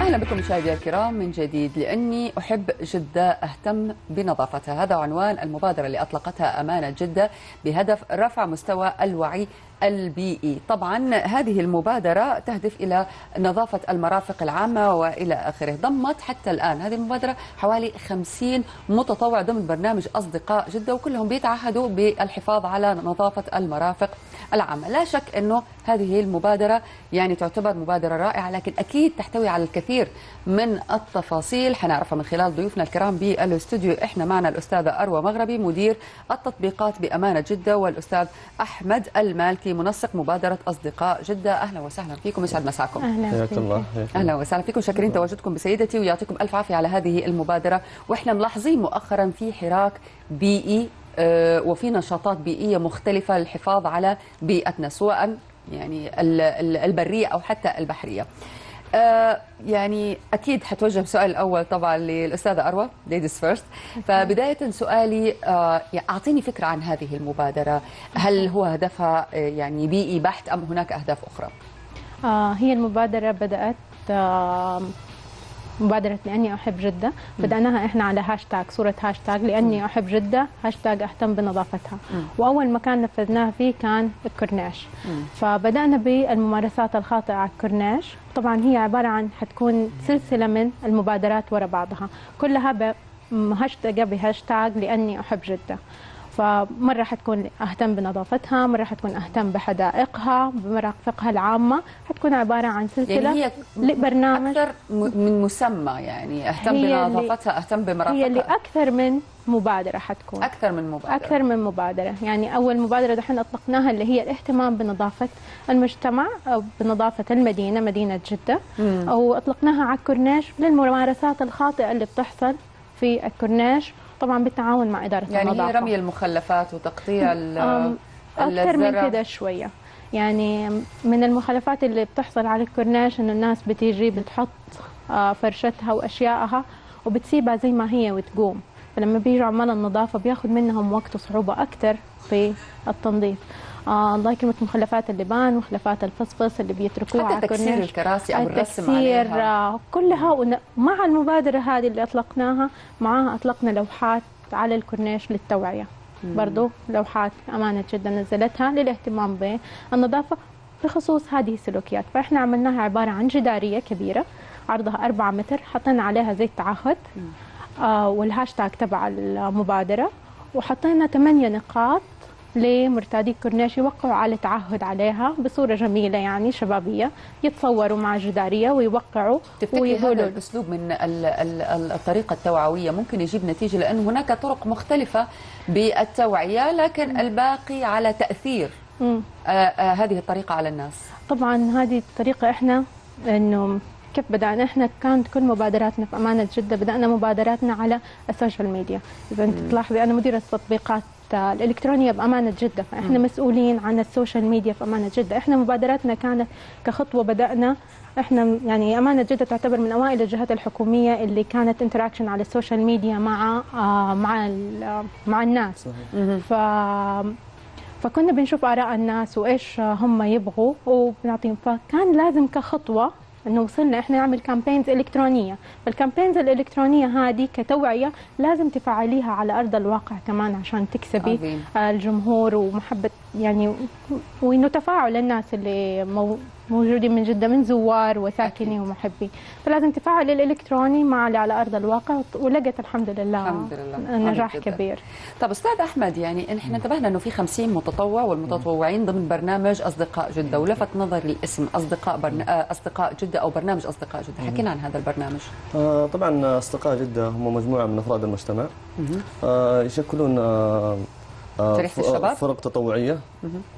أهلا بكم مشاهدينا الكرام من جديد لأني أحب جدة أهتم بنظافتها. هذا عنوان المبادرة اللي أطلقتها أمانة جدة بهدف رفع مستوى الوعي البيئي. طبعا هذه المبادرة تهدف إلى نظافة المرافق العامة وإلى آخره. ضمت حتى الآن هذه المبادرة حوالي 50 متطوع ضمن برنامج أصدقاء جدة وكلهم بيتعهدوا بالحفاظ على نظافة المرافق العامة. لا شك أنه هذه المبادرة يعني تعتبر مبادرة رائعة لكن أكيد تحتوي على الكثير من التفاصيل. حنعرفها من خلال ضيوفنا الكرام بالاستوديو. إحنا معنا الأستاذة أروى مغربي مدير التطبيقات بأمانة جدة والأستاذ أحمد المالكي. منسق مبادرة أصدقاء جدة. أهلا وسهلا فيكم. يسعد مساكم. أهلا أهلا وسهلا فيكم. شاكرين تواجدكم بسيدتي ويعطيكم ألف عافية على هذه المبادرة. وإحنا ملاحظين مؤخرا في حراك بيئي آه، وفي نشاطات بيئية مختلفة للحفاظ على بيئتنا سواء يعني ال- ال- البرية أو حتى البحرية. آه، يعني أكيد حتوجه السؤال الأول طبعا للأستاذة أروى ladies first فبداية سؤالي آه، يعني أعطيني فكرة عن هذه المبادرة هل هو هدفها آه، يعني بيئي بحت أم هناك أهداف أخرى؟ آه هي المبادرة بدأت آه مبادرة لأني أحب جدة. بدأناها إحنا على هاشتاج صورة هاشتاج لأني أحب جدة هاشتاج أهتم بنظافتها. وأول مكان نفذناه فيه كان الكورنيش. فبدأنا بالممارسات الخاطئة على الكورنيش. طبعا هي عبارة عن حتكون سلسلة من المبادرات ورا بعضها. كلها ب- مهشتقة بهاشتاج لأني أحب جدة. فمرة حتكون أهتم بنظافتها مرة حتكون أهتم بحدائقها بمرافقها العامة. حتكون عبارة عن سلسلة يعني هي لبرنامج. أكثر م- من مسمى يعني اللي- بنظافتها أهتم هي بمرافقها لأكثر من مبادرة حتكون. أكثر من مبادرة. أكثر من مبادرة. يعني أول مبادرة دحين أطلقناها اللي هي الاهتمام بنظافة المجتمع أو بنظافة المدينة مدينة جدة. مم. أو أطلقناها على الكورنيش للممارسات الخاطئة اللي بتحصل في الكورنيش. طبعا بالتعاون مع إدارة يعني النظافة. هي رمي المخلفات وتقطيع أكثر من. كده شوية. يعني من المخالفات اللي بتحصل على الكورنيش إنه الناس بتيجي بتحط آه، فرشتها وأشيائها وبتسيبها زي ما هي وتقوم. فلما بيجوا عمال النظافة بياخذ منهم وقت وصعوبة أكثر في التنظيف. آه الله يكرمك مخلفات اللبان مخلفات الفصفص اللي بيتركوها حتى تكسير الكراسي أو الرسم عليها. آه، كلها. مع المبادرة هذه اللي أطلقناها معها أطلقنا لوحات على الكورنيش للتوعية. برضو لوحات أمانة جدا نزلتها للاهتمام بالنظافة بخصوص هذه السلوكيات. فإحنا عملناها عبارة عن جدارية كبيرة عرضها 4 متر حطينا عليها زي تعهد. آه والهاشتاج تبع المبادرة. وحطينا ثمانية نقاط لمرتادي الكورنيش يوقعوا على تعهد عليها بصورة جميلة يعني شبابية يتصوروا مع جدارية ويوقعوا تفتكري هذا ويقولوا الأسلوب من ال- ال- ال- الطريقة التوعوية ممكن يجيب نتيجة؟ لأن هناك طرق مختلفة بالتوعية لكن الباقي على تأثير. آه، آه، هذه الطريقة على الناس. طبعا هذه الطريقة إحنا إنه كيف بدأنا؟ إحنا كانت كل مبادراتنا في أمانة جدة بدأنا مبادراتنا على ال social media. إذا أنت تلاحظي أنا مديرة التطبيقات الإلكترونية بأمانة جدة فإحنا مسؤولين عن ال social media في أمانة جدة. إحنا مبادراتنا كانت كخطوة بدأنا. إحنا يعني أمانة جدة تعتبر من أوائل الجهات الحكومية اللي كانت interaction على ال social media مع آه مع ال- مع الناس. ف فكنا بنشوف آراء الناس وإيش هم يبغوا وبنعطيهم. فكان لازم كخطوة إنه وصلنا إحنا نعمل campaigns إلكترونية فال campaigns الإلكترونية هذه كتوعية لازم تفعليها على أرض الواقع كمان عشان تكسبي عظيم. الجمهور ومحبة يعني وإنه تفاعل الناس اللي مو موجودين من جدة من زوار وساكنين ومحبين. فلازم تفاعل الالكتروني مع اللي على أرض الواقع ولقت الحمد لله الحمد لله. نجاح. كبير. طب أستاذ أحمد يعني إحنا انتبهنا إنه في 50 متطوع والمتطوعين ضمن برنامج أصدقاء جدة ولفت نظري الاسم أصدقاء برن... آه، أصدقاء جدة أو برنامج أصدقاء جدة. حكينا عن هذا البرنامج. آه، طبعا أصدقاء جدة هم مجموعة من أفراد المجتمع. آه، يشكلون آه، آه، ف- الشباب؟ فرق تطوعية.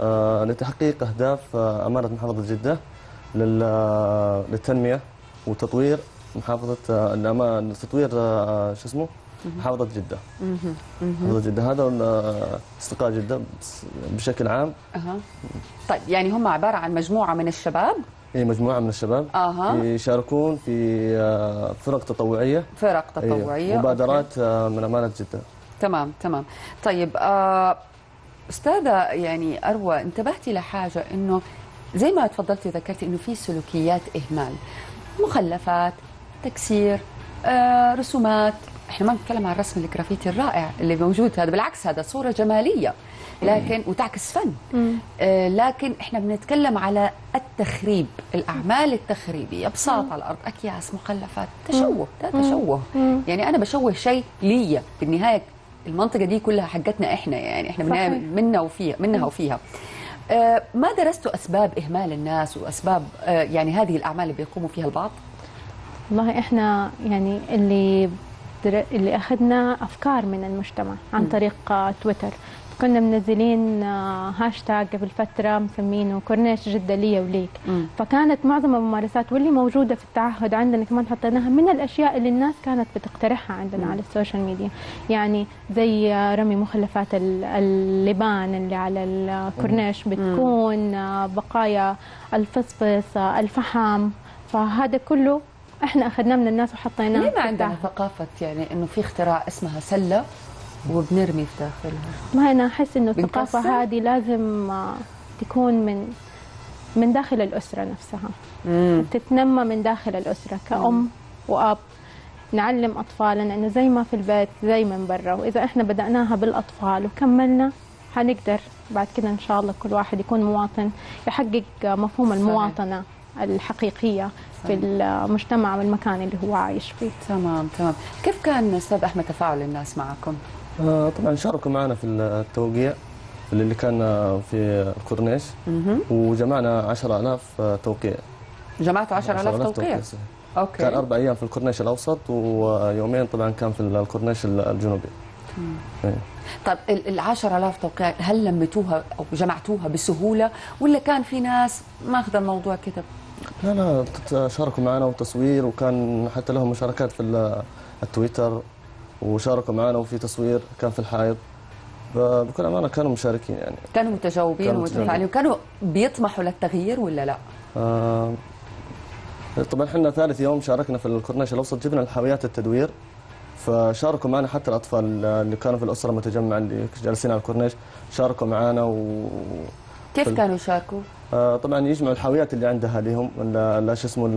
آه، لتحقيق أهداف آه، أمانة محافظة جدة لل- للتنمية وتطوير محافظة آه، الأما- تطوير آه، شو اسمه؟ محافظة جدة. محافظة جدة. هذا آه، أصدقاء جدة بشكل عام. أها. طيب يعني هم عبارة عن مجموعة من الشباب؟ هي مجموعة من الشباب. أها. يشاركون في آه، فرق تطوعية. فرق أيوة. تطوعية مبادرات آه، من أمانة جدة. تمام تمام. طيب آه أستاذة يعني أروى انتبهتي لحاجة إنه زي ما تفضلتي ذكرتي إنه في سلوكيات إهمال. مخلفات تكسير آه، رسومات. إحنا ما بنتكلم عن الرسم الجرافيتي الرائع اللي موجود هذا بالعكس هذا صورة جمالية. لكن وتعكس فن. آه لكن إحنا بنتكلم على التخريب الأعمال التخريبية بساط على الأرض أكياس مخلفات تشوه ده تشوه. يعني أنا بشوه شيء لي بالنهاية المنطقة دي كلها حقتنا إحنا يعني إحنا صحيح. منا وفيها منها وفيها. آه ما درستوا أسباب إهمال الناس وأسباب آه يعني هذه الأعمال اللي بيقوموا فيها البعض؟ والله إحنا يعني اللي اللي أخذنا أفكار من المجتمع عن طريق آه، تويتر. كنا منزلين آه، هاشتاج قبل فترة مسمينه كورنيش جده لي وليك. مم. فكانت معظم الممارسات واللي موجودة في التعهد عندنا كمان حطيناها من الأشياء اللي الناس كانت بتقترحها عندنا على ال social media. يعني زي آه، رمي مخلفات ال- اللبان اللي على الكورنيش بتكون آه، بقايا الفصفص الفحم. فهذا كله إحنا أخذناه من الناس وحطيناه ليه ما عندنا. ثقافة يعني إنه في اختراع اسمها سلة؟ وبنرمي في داخلها. ما أنا أحس إنه بنكسر؟ الثقافة هذه لازم آه، تكون من من داخل الأسرة نفسها. امم تتنمى من داخل الأسرة كأم وأب. نعلم أطفالنا إنه زي ما في البيت زي من برا. وإذا إحنا بدأناها بالأطفال وكملنا حنقدر. بعد كده إن شاء الله كل واحد يكون مواطن يحقق مفهوم المواطنة الحقيقية في المجتمع والمكان اللي هو عايش فيه. تمام تمام. كيف كان أستاذ أحمد تفاعل الناس معكم؟ آه، طبعا شاركوا معنا في التوقيع اللي كان آه، في الكورنيش. وجمعنا 10000 آه، توقيع. جمعتوا 10000 توقيع؟ صحيح. أوكي. كان أربع أيام في الكورنيش الأوسط ويومين طبعا كان في الكورنيش الجنوبي. طيب ال ال 10000 توقيع هل لميتوها أو جمعتوها بسهولة ولا كان في ناس ماخذة الموضوع كده؟ لا لا شاركوا معنا وتصوير وكان حتى لهم مشاركات في ال- التويتر. وشاركوا معنا وفي تصوير كان في الحائط. بكل أمانة كانوا مشاركين يعني. كانوا متجاوبين ومتفاعلين. وكانوا بيطمحوا للتغيير ولا لا؟ آه، طبعا إحنا ثالث يوم شاركنا في الكورنيش الأوسط جبنا الحاويات التدوير فشاركوا معنا حتى الأطفال اللي كانوا في الأسرة المتجمعة اللي جالسين على الكورنيش شاركوا معنا و كيف كانوا يشاركوا؟ آه، طبعا يجمعوا الحاويات اللي عند اهاليهم ولا لا شو اسمه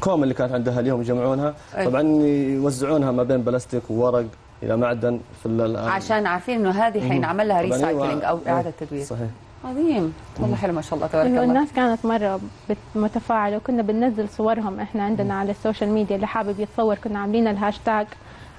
الكوم اللي كانت عند اهاليهم يجمعونها. طبعا يوزعونها ما بين بلاستيك وورق إلى معدن في ال- عشان عارفين إنه هذه حينعمل لها. recycling أو إعادة تدوير. صحيح. عظيم. والله حلو ما شاء الله تبارك الله. الناس كانت مرة متفاعلة وكنا بننزل صورهم إحنا عندنا على ال social media اللي حابب يتصور كنا عاملين الهاشتاج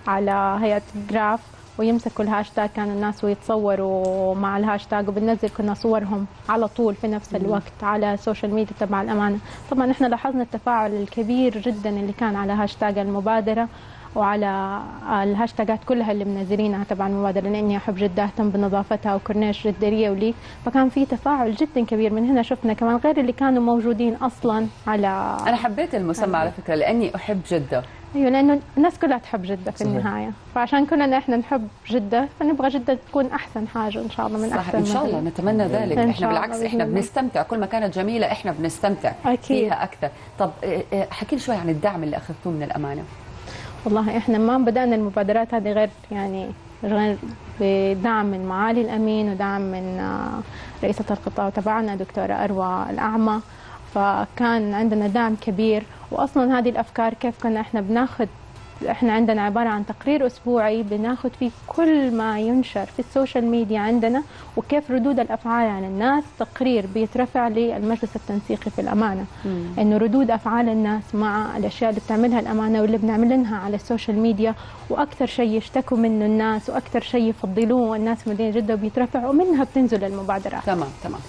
على هيئة جراف. ويمسكوا الهاشتاج كانوا الناس ويتصوروا مع الهاشتاج وبننزل كنا صورهم على طول في نفس الوقت على ال social media تبع الأمانة. طبعا إحنا لاحظنا التفاعل الكبير جدا اللي كان على هاشتاج المبادرة وعلى الهاشتاجات كلها اللي منزلينها تبع المبادرة لاني أحب جده اهتم بنظافتها وكورنيش جدريه وليك فكان في تفاعل جدا كبير من هنا شفنا كمان غير اللي كانوا موجودين أصلا على أنا حبيت المسمى على فكرة لأني أحب جدة. أيوه لأنه الناس كلها تحب جدة في صحيح. النهاية فعشان كلنا إحنا نحب جدة فنبغى جدة تكون أحسن حاجة إن شاء الله من صح أحسن إن شاء الله هي. نتمنى ذلك إن إحنا بالعكس إحنا. بنستمتع كل ما كانت جميلة إحنا بنستمتع أكيد. فيها أكثر طب إيه، إيه، حكي لي شوي عن الدعم اللي أخذتوه من الأمانة والله إحنا ما بدأنا المبادرات هذه غير يعني غير بدعم من معالي الأمين ودعم من آه، رئيسة القطاع تبعنا دكتورة أروى الأعمى فكان عندنا دعم كبير. وأصلا هذه الأفكار كيف كنا إحنا بناخذ إحنا عندنا عبارة عن تقرير أسبوعي بناخذ فيه كل ما ينشر في ال social media عندنا وكيف ردود الأفعال عن الناس تقرير بيترفع للمجلس التنسيقي في الأمانة. إنه ردود أفعال الناس مع الأشياء اللي بتعملها الأمانة واللي بنعملها على السوشيال ميديا وأكثر شيء يشتكوا منه الناس وأكثر شيء يفضلوه. الناس في مدينة جدة وبيترفع ومنها بتنزل المبادرات. تمام تمام.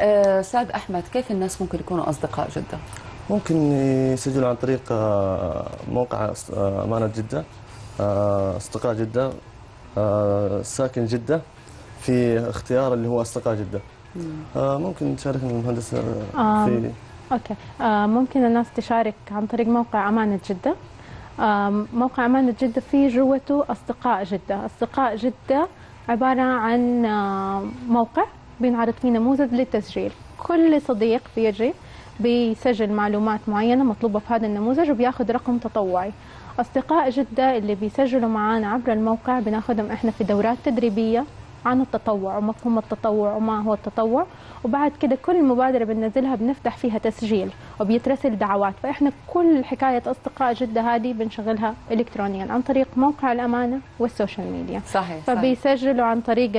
آه، أستاذ أحمد كيف الناس ممكن يكونوا أصدقاء جدة؟ ممكن يسجلوا عن طريق آه، موقع آه، آه، أصدقاء جدة آه، ساكن جدة في اختيار اللي هو أصدقاء جدة. آه، ممكن تشاركنا المهندس آه،. في أوكي. آه ممكن الناس تشارك عن طريق موقع أمانة جدة. موقع أمانة جدة فيه جوته أصدقاء جدة. أصدقاء جدة عبارة عن آه، موقع بينعرض فيه نموذج للتسجيل. كل صديق بيجي بيسجل معلومات معينة مطلوبة في هذا النموذج وبياخذ رقم تطوعي. أصدقاء جدة اللي بيسجلوا معنا عبر الموقع بناخذهم إحنا في دورات تدريبية. عن التطوع ومفهوم التطوع وما هو التطوع. وبعد كده كل مبادرة بننزلها بنفتح فيها تسجيل وبيترسل دعوات. فإحنا كل حكاية أصدقاء جدة هذه بنشغلها إلكترونيا عن طريق موقع الأمانة وال social media. صحيح, صحيح. فبيسجلوا عن طريق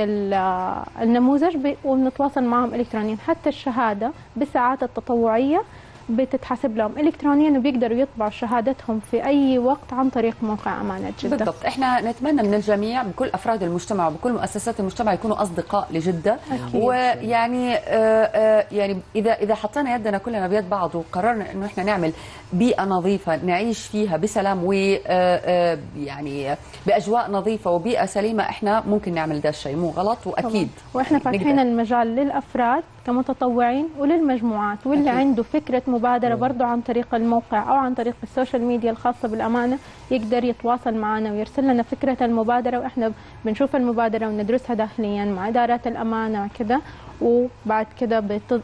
النموذج وبنتواصل معهم إلكترونيا. حتى الشهادة بالساعات التطوعية بتتحسب لهم الكترونيا وبيقدروا يطبعوا شهادتهم في أي وقت عن طريق موقع أمانة جدة. بالضبط. إحنا نتمنى من الجميع بكل أفراد المجتمع وبكل مؤسسات المجتمع يكونوا أصدقاء لجدة. أكيد. ويعني آه آه يعني إذا إذا حطينا يدنا كلنا بيد بعض وقررنا إنه إحنا نعمل بيئة نظيفة نعيش فيها بسلام و آه يعني بأجواء نظيفة وبيئة سليمة إحنا ممكن نعمل ده الشيء. مو غلط؟ وأكيد. وإحنا فاتحين المجال للأفراد كمتطوعين وللمجموعات واللي أكيد. عنده فكرة مبادرة برضه عن طريق الموقع أو عن طريق السوشيال ميديا الخاصة بالأمانة يقدر يتواصل معنا ويرسل لنا فكرة المبادرة وإحنا بنشوف المبادرة وندرسها داخليا مع إدارات الأمانة وكذا وبعد كده بت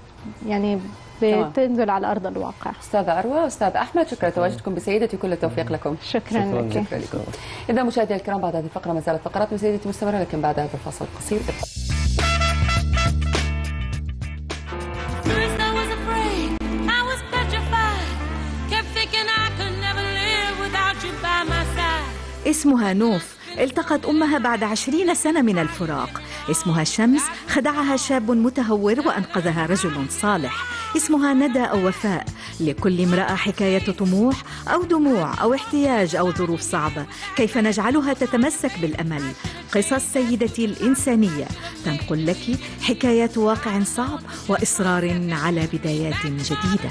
يعني بتنزل على أرض الواقع. أستاذة أروى أستاذ أحمد شكرا لتواجدكم بسيدتي كل التوفيق لكم. شكرا, شكرا لك. شكرا لكم. إذا مشاهدينا الكرام بعد هذه الفقرة ما زالت فقرات من سيدتي مستمرة لكن بعد هذا الفاصل القصير اسمها نوف. التقت أمها بعد عشرين سنة من الفراق. اسمها شمس خدعها شاب متهور وأنقذها رجل صالح. اسمها ندى أو وفاء. لكل امرأة حكاية طموح أو دموع أو احتياج أو ظروف صعبة. كيف نجعلها تتمسك بالأمل؟ قصص سيدتي الإنسانية. تنقل لك حكايات واقع صعب وإصرار على بدايات جديدة.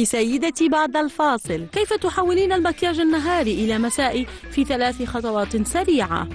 في سيدتي بعد الفاصل. كيف تحولين المكياج النهاري إلى مسائي في ثلاث خطوات سريعة؟